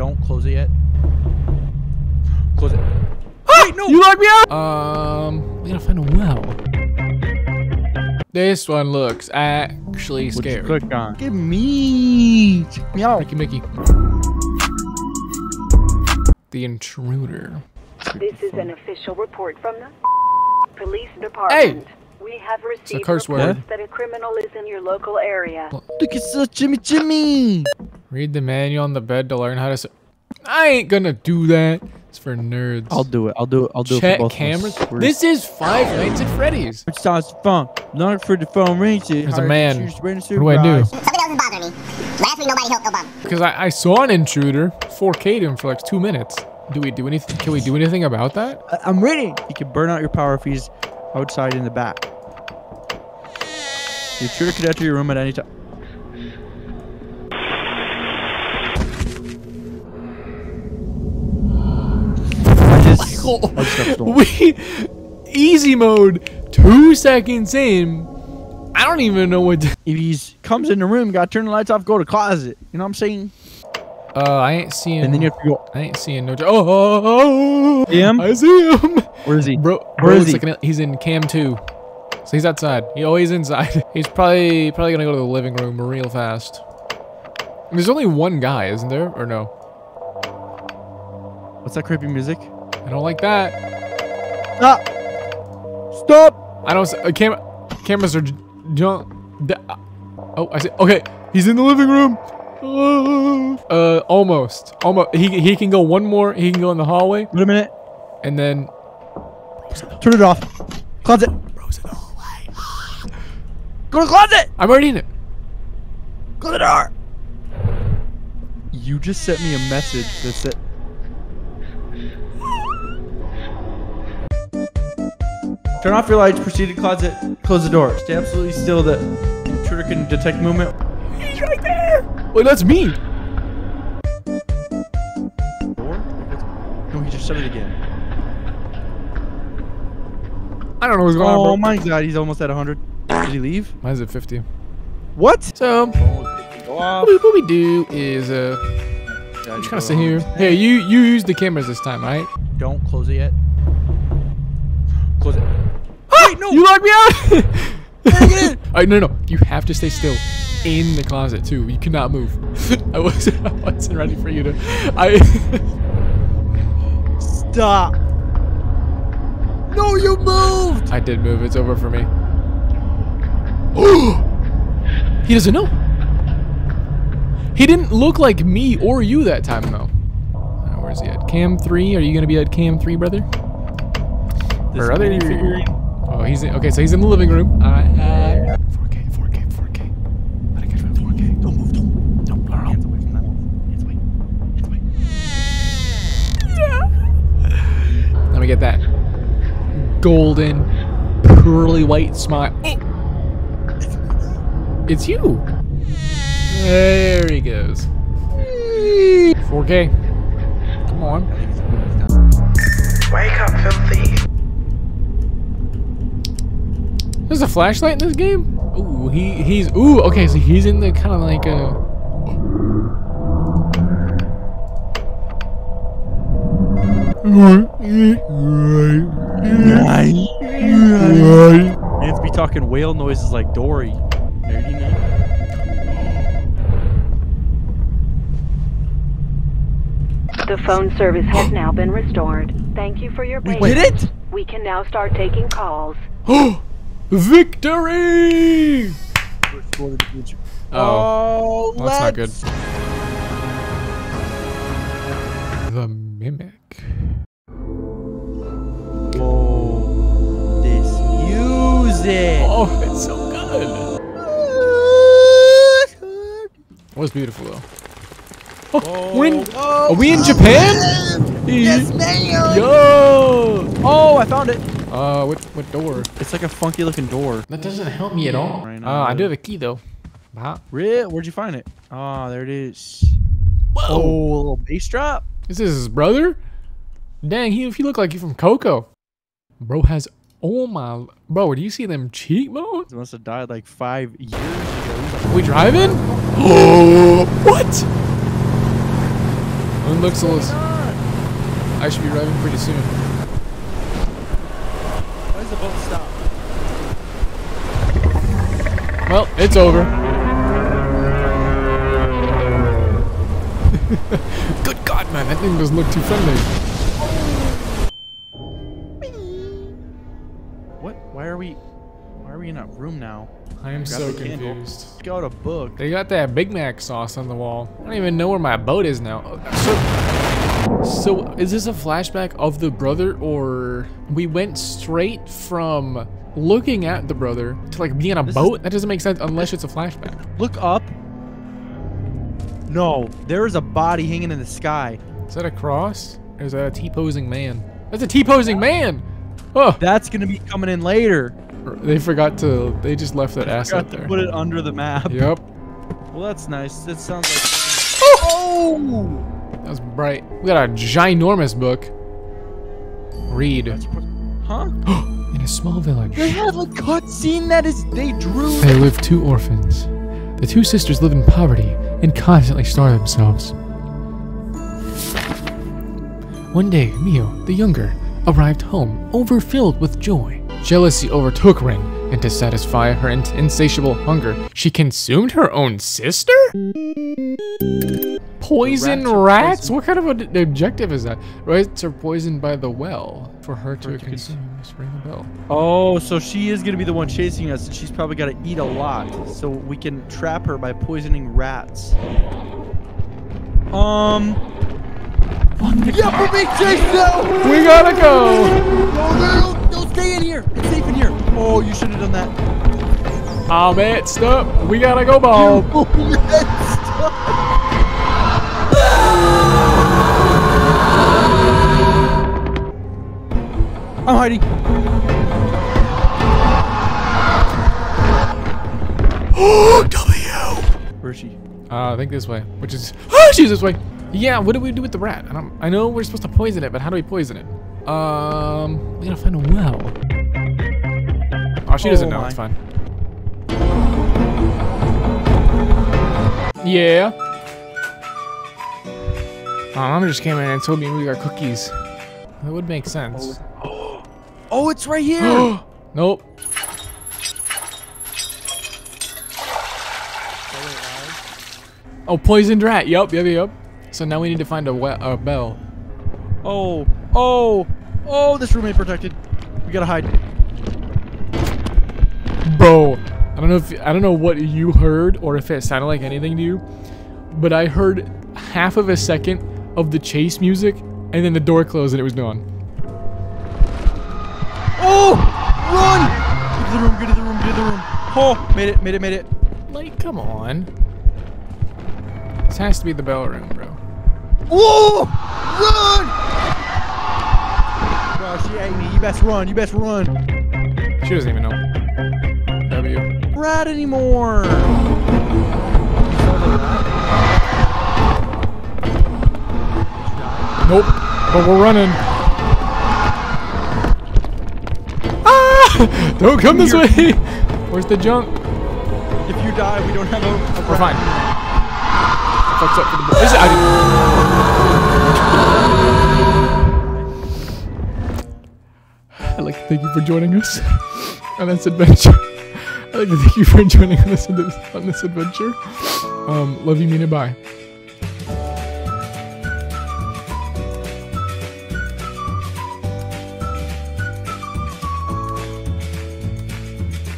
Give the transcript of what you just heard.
Don't close it yet. Close it. Wait, no! You locked me out! Um, we gotta find a well. This one looks actually What'd you scary. click on? Give me. Check me out. Mickey Mickey. The intruder. This is an official report from the police department. We have received curse word. reports that a criminal is in your local area. Look at such Jimmy Jimmy. Read the manual on the bed to learn how to. I ain't gonna do that. It's for nerds. I'll do it. I'll do it. I'll do it Check cameras. Of. This is Five Nights at Freddy's. It sounds fun. Not for the phone rings. There's a man. What do I do? Something else is bothering me. Last week nobody helped Obama. Because I, I saw an intruder 4K'd him for like two minutes. Do we do anything? Can we do anything about that? I- I'm ready. You can burn out your power if he's outside in the back. The intruder could enter your room at any time. I just, I just got stolen. we easy mode. Two seconds in. I don't even know what. To, if he's comes in the room, gotta turn the lights off, go to closet. You know what I'm saying? uh, I ain't seeing. And then you have to go. I ain't seeing no. Oh, oh, oh, oh. Him? I see him. Where is he? Bro, Where bro is he? like an- he's in cam two. So he's outside. He always inside. He's probably probably gonna go to the living room real fast. There's only one guy, isn't there? Or no? What's that creepy music? I don't like that. Stop! Stop! I don't. s- Uh, cam cameras are junk. Oh, I see. Okay, he's in the living room. Uh, almost. Almost. He he can go one more. He can go in the hallway, Wait a minute. and then. Turn it off. Closet. Go to the closet. I'm already in it. Close the door. You just sent me a message that said. Turn off your lights, proceed to closet, close the door. Stay absolutely still that the intruder can detect movement. He's right there. Wait, that's me. Door? No, he just shut it again. I don't know what's going Oh on, bro. my god, he's almost at 100. Did he leave? Mine's at 50. What? So, Go off. what we, what we do is uh, just kind of sit here. Hey, you you use the cameras this time, right? Don't close it yet. Close it. Wait, no. You locked me out. Alright, no, no. You have to stay still in the closet too. You cannot move. I wasn't. I wasn't ready for you to. I. Stop. No, you moved. I did move. It's over for me. he doesn't know. He didn't look like me or you that time though. Where's he at? Cam three? Are you gonna be at cam three, brother? This Or other minifigure. Oh, he's in, okay. So he's in the living room. Uh, 4K, 4K, 4K. Let it get 4K. Don't move. Don't. Don't. Put our hands away from that. Hands away. Hands away. Let me get that golden, pearly white smile. It's you. There he goes. 4K. Come on. Wake up, filthy. There's a flashlight in this game. Ooh, he he's ooh. Okay, so he's in the kind of like uh Hands be talking whale noises like Dory. Nerdy name. The phone service has now been restored. Thank you for your patience. We did it. We can now start taking calls. victory. Oh, Oh, well, that's not good. The mimic. Whoa. This music. Oh, it's so good. It was beautiful though. Oh, oh we're in, oh, are we in Japan? Yes, ma'am. Yo. Oh, I found it. Uh, what what door? It's like a funky looking door. That doesn't help me at all. Right Uh, I do have a key though. Wow. Rit, where'd you find it? Ah, there it is. Whoa. Oh, a little bass drop. Is this his brother? Dang, he, he look like you from Coco. Bro has, oh my, bro, do you see them cheekbones? He must have died like five years ago. we driving? Oh, what? Moon looks a little. I should be arriving pretty soon. Why does the boat stop? Well, it's over. Good God, man, that thing doesn't look too friendly. What? Why are we? Why are we in a room now? I am Grab so confused. Take out a book. They got that Big Mac sauce on the wall. I don't even know where my boat is now. Oh, so, so is this a flashback of the brother, or we went straight from looking at the brother to like being on a This is- boat? That doesn't make sense unless it's a flashback. Look up. No, there is a body hanging in the sky. Is that a cross? Or is that a T-posing man? That's a T-posing man. Oh, That's gonna be coming in later. they forgot to. They just left that ass out to there. put it under the map. Yep, Well, that's nice. That sounds like. Oh! oh! That was bright. We got a ginormous book. Read. Huh? In a small village. They have a cutscene that is they drew. There live two orphans. The two sisters live in poverty and constantly starve themselves. One day, Mio, the younger, arrived home overfilled with joy. Jealousy overtook Ring, and to satisfy her in- insatiable hunger, she consumed her own sister? Poison rats rats? poisoned. What kind of an objective is that? Rats are poisoned by the well for her to her to consume. Just ring the bell. Oh, so she is gonna be the one chasing us, and she's probably got to eat a lot, so we can trap her by poisoning rats. Um. Yeah, for me, chase now! We gotta go! No, no, no, no, stay in here. It's safe in here. Oh, you should have done that. I'm messed up. We gotta go, Bob. I'm hiding. Oh, W. Where is she? Uh, I think this way, which is oh, she's this way. Yeah, what do we do with the rat? I don't. I know we're supposed to poison it, but how do we poison it? Um, we gotta find a well. Oh, she doesn't Oh know. my. It's fine. Yeah. Oh, Mama just came in and told me we got cookies. That would make sense. Oh, it's right here. nope. Oh, poisoned rat. Yup, yup, yup. So now we need to find a, a bell. oh, oh, oh, this room ain't protected. We gotta hide. Bro, I don't know if I don't know what you heard or if it sounded like anything to you, but I heard half of a second of the chase music and then the door closed and it was gone. Oh, run! Get to the room. Get to the room. Get to the room. Oh, made it. Made it. Made it. Like, come on. This has to be the bell room, bro. Whoa! Run! Bro, she ate me. You best run. You best run. She doesn't even know. W. Rat anymore. Nope. But we're running. Don't come this way. Where's the junk? If you die, we don't have a. a We're fine. Fucks up for the bo- Is it- I I'd like to thank you for joining us on this adventure. I'd like to thank you for joining us on this, on this adventure. Um, love you, mean it, bye.